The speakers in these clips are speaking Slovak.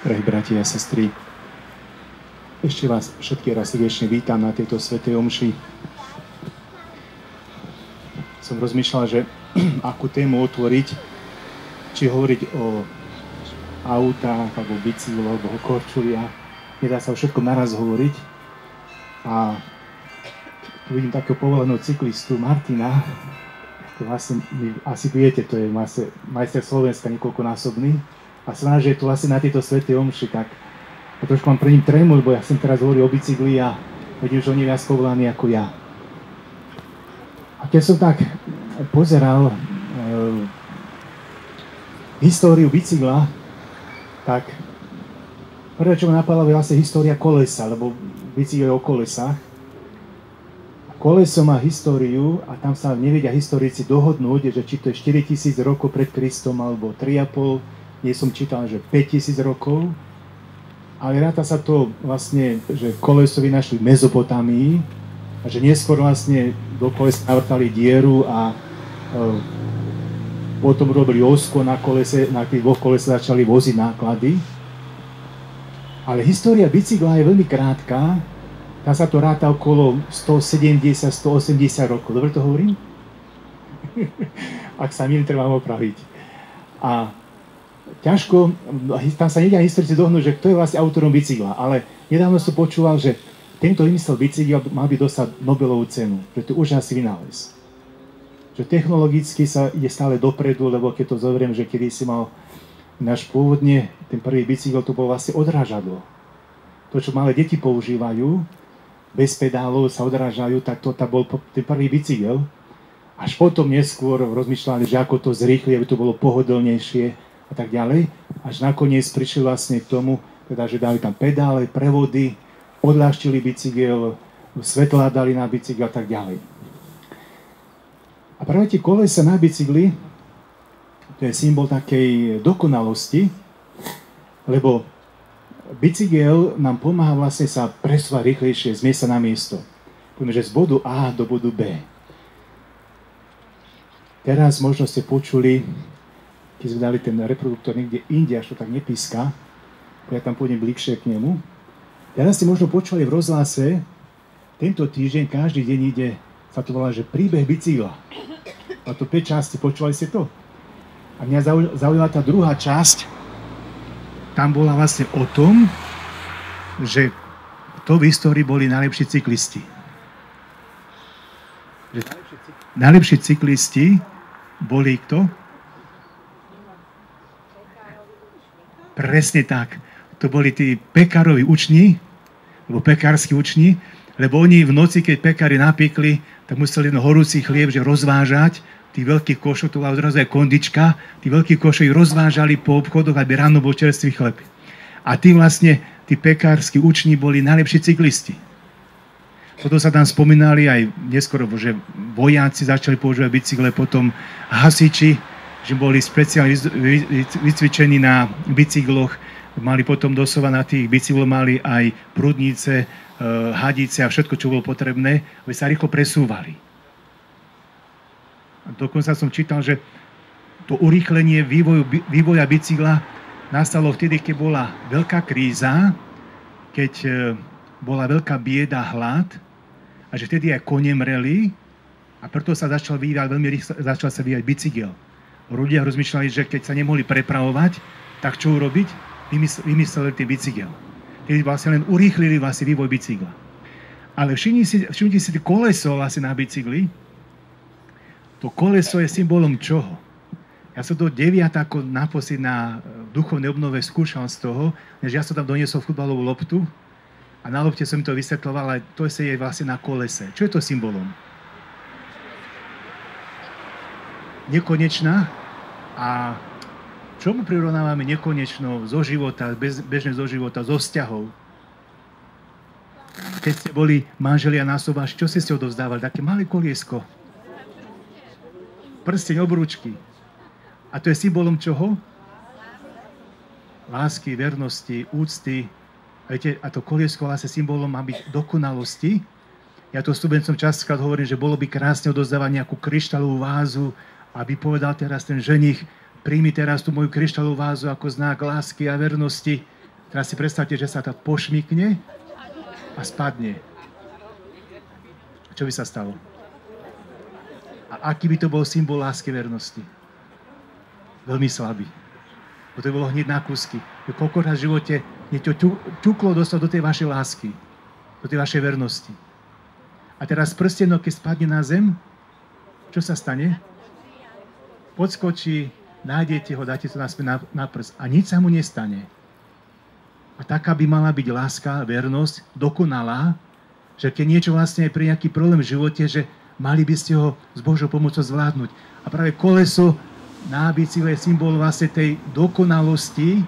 drahí bratia a sestry. Ešte vás všetky raz srdečne vítam na tejto svetej omši. Som rozmýšľal, že akú tému otvoriť, či hovoriť o autách, alebo bicykloch, alebo o korčuliach. Nedá sa o všetkom naraz hovoriť. A tu vidím takého povolenú cyklistu Martina, vlastne, asi viete, to je majster Slovenska niekoľkonásobný, a je tu asi na tejto svetej omši, tak ja trošku mám pre ním trému, lebo ja som teraz hovoril o bicykli a vidím, že on viac povolaný ako ja. A keď som tak pozeral e, históriu bicykla, tak prvé, čo ma napadlo, je vlastne história kolesa, lebo bicykel je o kolesách. Koleso má históriu a tam sa nevedia historici dohodnúť, že či to je 4000 rokov pred Kristom alebo 3,5 nie som čítal, že 5000 rokov, ale ráta sa to vlastne, že koleso vynašli v Mezopotámii a že neskôr vlastne do kolesa navrtali dieru a e, potom robili osko na kolese, na tých dvoch kolese začali voziť náklady. Ale história bicykla je veľmi krátka, tá sa to ráta okolo 170-180 rokov. Dobre to hovorím? Ak sa milím, treba opraviť. A ťažko, tam sa nedia historici dohnúť, že kto je vlastne autorom bicykla, ale nedávno som počúval, že tento vymyslel bicykel mal by dostať Nobelovú cenu, že to je úžasný vynález. Že technologicky sa ide stále dopredu, lebo keď to zoberiem, že kedy si mal náš pôvodne, ten prvý bicykel, to bolo vlastne odrážadlo. To, čo malé deti používajú, bez pedálov sa odrážajú, tak to, to bol ten prvý bicykel. Až potom neskôr rozmýšľali, že ako to zrýchli, aby to bolo pohodlnejšie, a tak ďalej. Až nakoniec prišli vlastne k tomu, teda, že dali tam pedále, prevody, odľahčili bicykel, svetlá dali na bicykel a tak ďalej. A práve tie kolesa na bicykli, to je symbol takej dokonalosti, lebo bicykel nám pomáha vlastne sa presúvať rýchlejšie z miesta na miesto. Poviem, že z bodu A do bodu B. Teraz možno ste počuli keď sme dali ten reproduktor niekde inde, až to tak nepíska, ja tam pôjdem bližšie k nemu. Teraz ste možno počuli v rozhlase, tento týždeň, každý deň ide, sa to volá, že príbeh bicykla. A to 5 časti, počúvali ste to? A mňa zaujímala tá druhá časť, tam bola vlastne o tom, že to v histórii boli najlepší cyklisti. Že najlepší cyklisti boli kto? Presne tak. To boli tí pekárovi uční, alebo pekársky uční, lebo oni v noci, keď pekári napikli, tak museli jeden horúci chlieb že rozvážať, tých veľkých košov, to bola odrazu aj kondička, tí veľkí košov rozvážali po obchodoch, aby ráno bol čerstvý chleb. A tí vlastne, tí pekársky uční boli najlepší cyklisti. Potom sa tam spomínali aj neskoro, že vojaci začali používať bicykle, potom hasiči, že boli speciálne vycvičení na bicykloch, mali potom doslova na tých bicykloch mali aj prudnice, e, hadice a všetko, čo bolo potrebné, aby sa rýchlo presúvali. A dokonca som čítal, že to urýchlenie vývoju, vývoja bicykla nastalo vtedy, keď bola veľká kríza, keď e, bola veľká bieda, hlad a že vtedy aj kone mreli a preto sa začal vyvíjať, veľmi rýchlo začal sa vyvíjať bicykel ľudia rozmýšľali, že keď sa nemohli prepravovať, tak čo urobiť? Vymysleli tie bicykel. Keď vlastne len urýchlili vlastne vývoj bicykla. Ale všimnite si, všimnite si koleso vlastne na bicykli. To koleso je symbolom čoho? Ja som do 9 ako naposled na duchovnej obnove skúšal z toho, že ja som tam doniesol futbalovú loptu a na lopte som mi to vysvetloval, ale to je vlastne na kolese. Čo je to symbolom? Nekonečná a čomu prirovnávame nekonečno zo života, bez, bežne zo života, zo vzťahov? Keď ste boli manželia na sobáš, čo ste si odovzdávali? Také malé koliesko. Prsteň, obrúčky. A to je symbolom čoho? Lásky, vernosti, úcty. Viete, a to koliesko vlastne symbolom má byť dokonalosti. Ja to studencom častokrát hovorím, že bolo by krásne odozdávať nejakú kryštálovú vázu, aby povedal teraz ten ženich, príjmi teraz tú moju kryštálovú vázu ako znak lásky a vernosti, Teraz si predstavte, že sa to pošmikne a spadne. Čo by sa stalo? A aký by to bol symbol lásky vernosti? Veľmi slabý. Bo to bolo hneď na kusky. Koľko raz v živote niečo ťuklo dostať do tej vašej lásky, do tej vašej vernosti. A teraz prstenok, keď spadne na zem, čo sa stane? Podskočí, nájdete ho, dáte to naspäť na, na prst a nič sa mu nestane. A taká by mala byť láska, vernosť, dokonalá, že keď niečo vlastne je pri nejaký problém v živote, že mali by ste ho s Božou pomocou zvládnuť. A práve koleso na je symbol vlastne tej dokonalosti,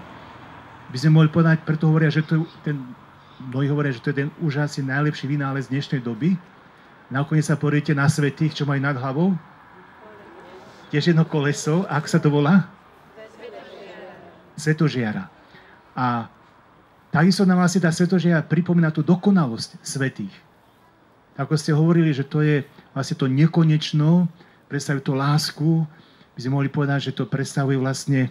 by sme mohli povedať, preto hovoria, že to je ten, mnohí hovoria, že to je ten úžasný najlepší vynález dnešnej doby. Nakoniec sa poriete na svetých, čo majú nad hlavou. Tiež jedno koleso. A ako sa to volá? Svetožiara. A Takisto nám vlastne tá svetožia pripomína tú dokonalosť svetých. Ako ste hovorili, že to je vlastne to nekonečno, predstavuje to lásku, by sme mohli povedať, že to predstavuje vlastne e,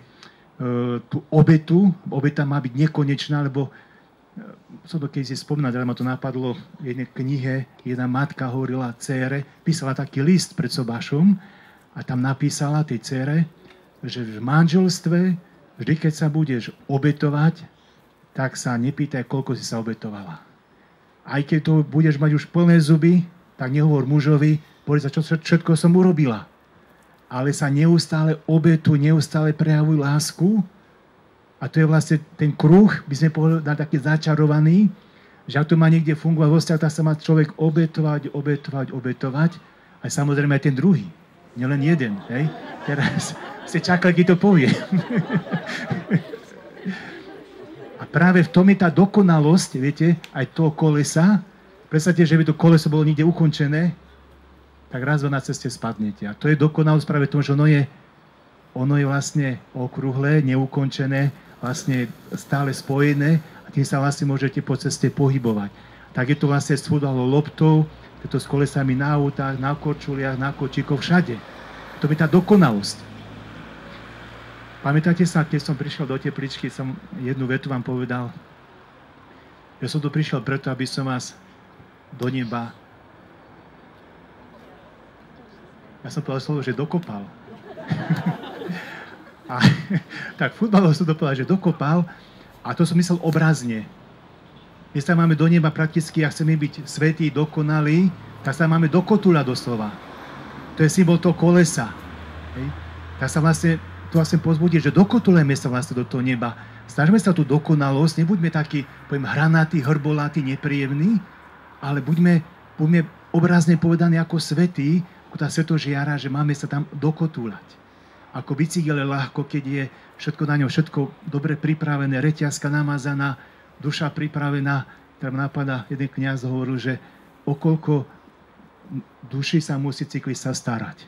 tú obetu. Obeta má byť nekonečná, lebo e, som to keď si spomínať, ale ma to napadlo v jednej knihe, jedna matka hovorila cére, písala taký list pred sobášom a tam napísala tej cére, že v manželstve vždy, keď sa budeš obetovať, tak sa nepýtaj, koľko si sa obetovala. Aj keď to budeš mať už plné zuby, tak nehovor mužovi, povedz čo všetko som urobila. Ale sa neustále obetu, neustále prejavuj lásku. A to je vlastne ten kruh, by sme povedali, taký začarovaný, že ak to má niekde fungovať vo vzťahu, tak sa má človek obetovať, obetovať, obetovať. A samozrejme aj ten druhý. Nielen jeden. Hej? Teraz ste čakali, keď to povie. A práve v tom je tá dokonalosť, viete, aj toho kolesa. Predstavte, že by to koleso bolo niekde ukončené, tak raz na ceste spadnete. A to je dokonalosť práve v tom, že ono je, ono je vlastne okrúhle, neukončené, vlastne stále spojené a tým sa vlastne môžete po ceste pohybovať. Tak je to vlastne s loptou, je s kolesami na autách, na korčuliach, na kočíkoch, všade. To je tá dokonalosť. Pamätáte sa, keď som prišiel do tepličky, som jednu vetu vám povedal. Ja som tu prišiel preto, aby som vás do neba ja som povedal slovo, že dokopal. a, tak futbalov som to povedal, že dokopal a to som myslel obrazne. My sa máme do neba prakticky a chceme byť svetí, dokonalí, tak sa máme do kotula doslova. To je symbol toho kolesa. Hej. Tak sa vlastne to vlastne pozbudí, že dokotulujeme sa vlastne do toho neba. Snažme sa tú dokonalosť, nebuďme takí, poviem, hranatí, hrbolatí, nepríjemní, ale buďme, buďme obrazne povedaní ako svetí, ako tá svetožiara, že máme sa tam dokotúľať. Ako bicykel je ľahko, keď je všetko na ňom, všetko dobre pripravené, reťazka namazaná, duša pripravená. Tam napadá, jeden kniaz hovoril, že okolko duši sa musí cyklista starať.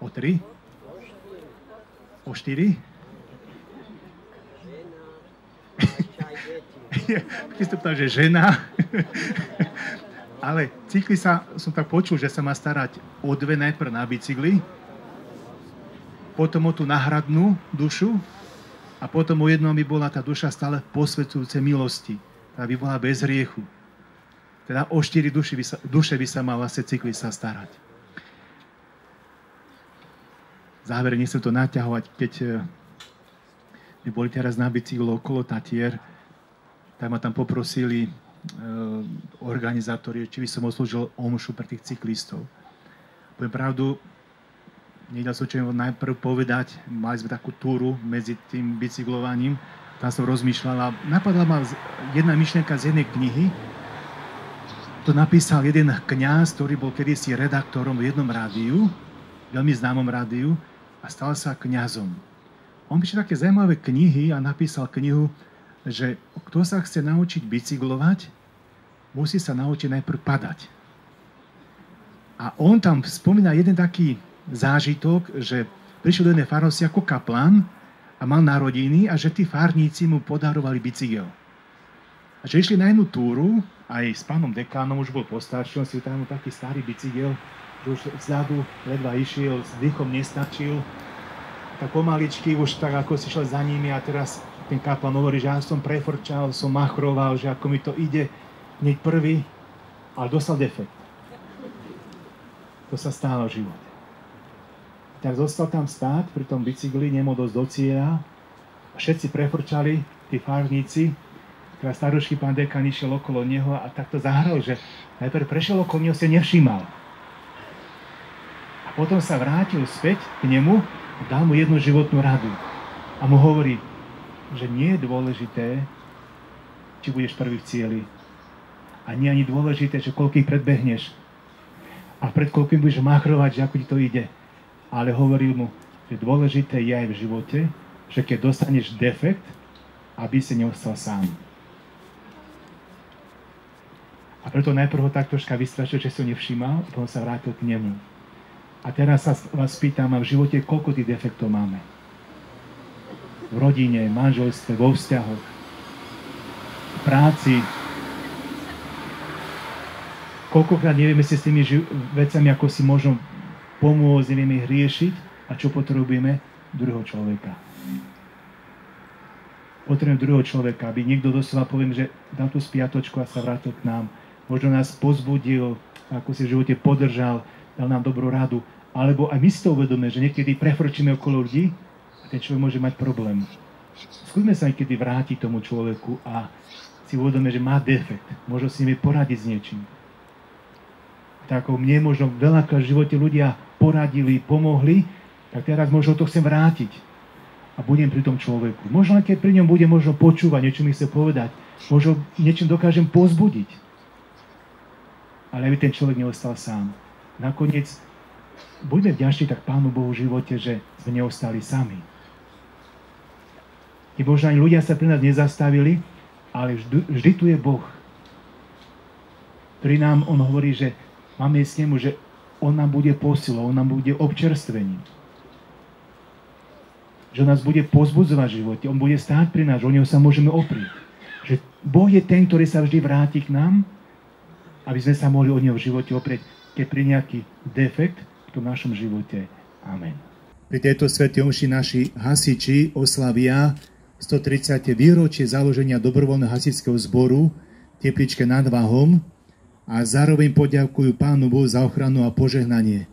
O tri? O štyri? Keď to že žena. Ale cykli sa, som tak počul, že sa má starať o dve najprv na bicykli, potom o tú náhradnú dušu a potom o jednom by bola tá duša stále posvedcujúce milosti. Tá by bola bez hriechu. Teda o štyri duše by sa, duše by sa mal vlastne cykli sa starať závere nechcem to naťahovať, keď my eh, boli teraz na bicyklo okolo Tatier, tak ma tam poprosili e, organizátori, či by som oslúžil omšu pre tých cyklistov. Poviem pravdu, nedal som čo najprv povedať, mali sme takú túru medzi tým bicyklovaním, tam som rozmýšľala, napadla ma jedna myšlienka z jednej knihy, to napísal jeden kňaz, ktorý bol kedysi redaktorom v jednom rádiu, veľmi známom rádiu, a stal sa kňazom. On píše také zaujímavé knihy a napísal knihu, že kto sa chce naučiť bicyklovať, musí sa naučiť najprv padať. A on tam spomína jeden taký zážitok, že prišiel do jednej farnosti ako kaplan a mal narodiny a že tí farníci mu podarovali bicykel. A že išli na jednu túru, aj s pánom dekánom, už bol postarší, on si tam taký starý bicykel, už vzadu ledva išiel, s dýchom nestačil. tak pomaličky už tak ako si šiel za nimi a teraz ten kaplan hovorí, že ja som prefrčal, som machroval, že ako mi to ide hneď prvý, ale dostal defekt. To sa stálo v živote. Tak zostal tam stáť pri tom bicykli, nemohol dosť do cieľa. Všetci prefrčali, tí fárnici, teraz starošký pán dekan išiel okolo neho a takto zahral, že najprv prešiel okolo neho, si nevšímal. A potom sa vrátil späť k nemu dal mu jednu životnú radu. A mu hovorí, že nie je dôležité, či budeš prvý v cieli. A nie ani dôležité, že koľkých predbehneš. A pred koľkým budeš machrovať, že ako ti to ide. Ale hovoril mu, že dôležité je aj v živote, že keď dostaneš defekt, aby si neostal sám. A preto najprv ho tak troška vystrašil, že ho nevšímal, potom sa vrátil k nemu. A teraz sa vás pýtam, a v živote koľko tých defektov máme? V rodine, manželstve, vo vzťahoch, v práci. Koľkokrát nevieme si s tými vecami, ako si môžeme pomôcť, nevieme ich riešiť a čo potrebujeme? Druhého človeka. Potrebujem druhého človeka, aby niekto doslova poviem, že dal tú spiatočku a sa vrátil k nám. Možno nás pozbudil, ako si v živote podržal, dal nám dobrú radu. Alebo aj my si to uvedome, že niekedy prefrčíme okolo ľudí a ten človek môže mať problém. Skúsme sa niekedy vrátiť tomu človeku a si uvedome, že má defekt. Možno si nimi poradiť s niečím. Tak ako mne možno veľakrát v živote ľudia poradili, pomohli, tak teraz možno to chcem vrátiť. A budem pri tom človeku. Možno keď pri ňom bude možno počúvať, niečo mi chce povedať. Možno niečím dokážem pozbudiť. Ale aby ten človek neostal sám. Nakoniec buďme vďační tak Pánu Bohu v živote, že sme neostali sami. I možno ani ľudia sa pri nás nezastavili, ale vždy, vždy tu je Boh, ktorý nám, on hovorí, že máme s nemu, že on nám bude posilou, on nám bude občerstvením. Že nás bude pozbudzovať v živote, on bude stáť pri nás, o neho sa môžeme oprieť. Že Boh je ten, ktorý sa vždy vráti k nám, aby sme sa mohli o neho v živote oprieť, keď pri nejaký defekt, tom našom živote. Amen. Pri tejto svete omši naši hasiči oslavia 130. výročie založenia dobrovoľného hasičského zboru Tepličke nad Vahom a zároveň poďakujú Pánu Bohu za ochranu a požehnanie.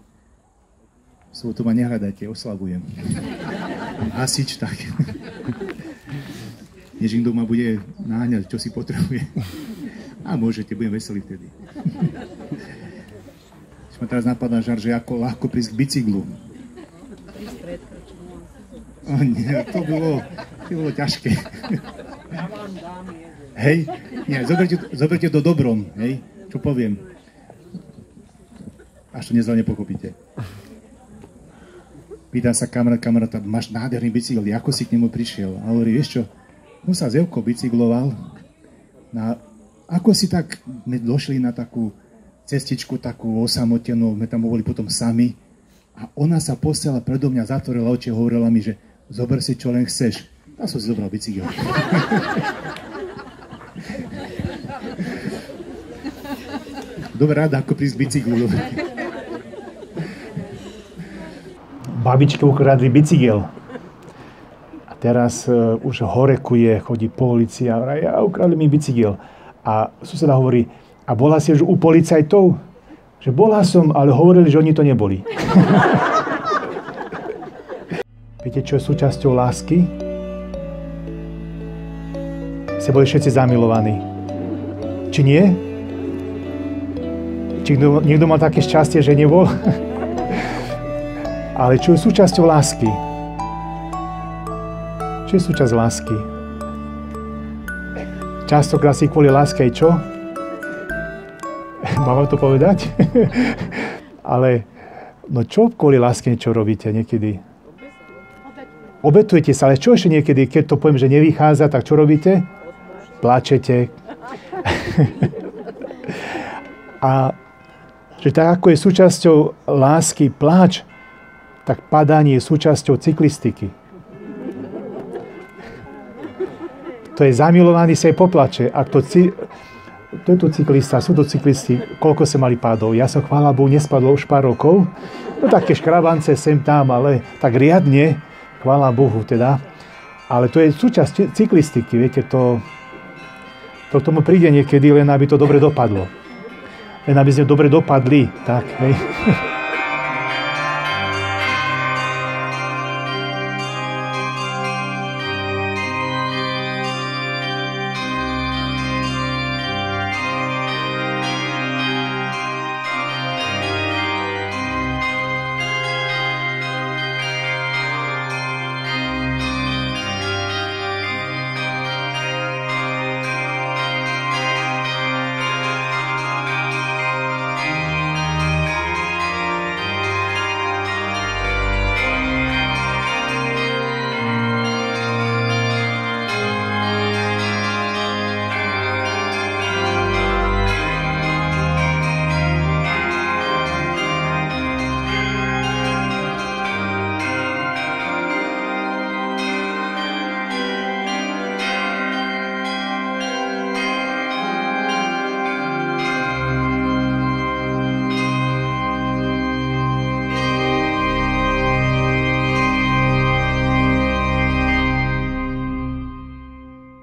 Slovo to ma nehľadajte, oslavujem. Hasič, tak. Než kto ma bude náňať, čo si potrebuje. A môžete, budem veselý vtedy ma teraz napadá žar, že ako ľahko prísť k bicyklu. O nie, to bolo, to bolo ťažké. hej, nie, zoberte, zoberte to dobrom, hej, čo poviem. Až to nezle nepochopíte. Pýtam sa kamarát, kamaráta, máš nádherný bicykel, ako si k nemu prišiel? A hovorí, vieš čo, on sa z Evkou bicykloval, na, ako si tak došli na takú cestičku takú osamotenú, sme tam boli potom sami. A ona sa posiela predo mňa, zatvorila oči a hovorila mi, že zober si čo len chceš. A som si zobral bicykel. Dobre rada, ako prísť bicyklu. Babičke ukradli bicykel. A teraz uh, už horekuje, chodí policia a ja ukradli mi bicykel. A suseda hovorí, a bola si už u policajtov? Že bola som, ale hovorili, že oni to neboli. Viete, čo je súčasťou lásky? Ste boli všetci zamilovaní. Či nie? Či niekto, niekto mal také šťastie, že nebol? ale čo je súčasťou lásky? Čo je súčasť lásky? Častokrát si kvôli láske čo? Mám to povedať? Ale no čo kvôli láske niečo robíte niekedy? Obetujete sa, ale čo ešte niekedy, keď to poviem, že nevychádza, tak čo robíte? Plačete. A že tak ako je súčasťou lásky pláč, tak padanie je súčasťou cyklistiky. To je zamilovaný sa aj poplače. Ak to to je tu cyklista, sú to cyklisti, koľko sa mali pádov. Ja som, chvála Bohu, nespadol už pár rokov. No také škrabance sem tam, ale tak riadne, chvála Bohu teda. Ale to je súčasť cyklistiky, viete, to, to k tomu príde niekedy, len aby to dobre dopadlo. Len aby sme dobre dopadli, tak, hej.